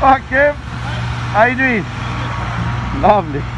back, Kev. How you doing? Lovely.